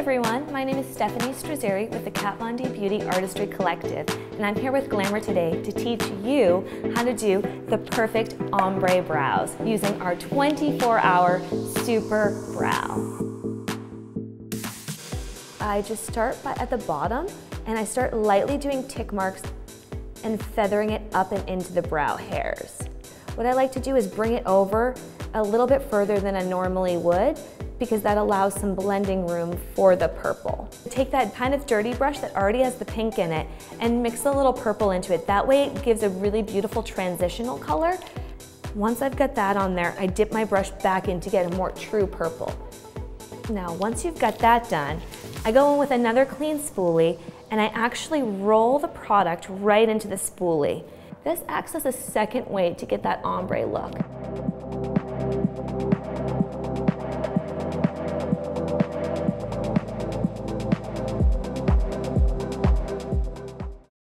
everyone, my name is Steffanie Strazzere with the Kat Von D Beauty Artistry Collective, and I'm here with Glamour today to teach you how to do the perfect ombre brows using our 24-hour super brow. I just start by, at the bottom and I start lightly doing tick marks and feathering it up and into the brow hairs. What I like to do is bring it over a little bit further than I normally would because that allows some blending room for the purple. Take that kind of dirty brush that already has the pink in it and mix a little purple into it. That way it gives a really beautiful transitional color. Once I've got that on there, I dip my brush back in to get a more true purple. Now, once you've got that done, I go in with another clean spoolie and I actually roll the product right into the spoolie. This acts as a second way to get that ombre look.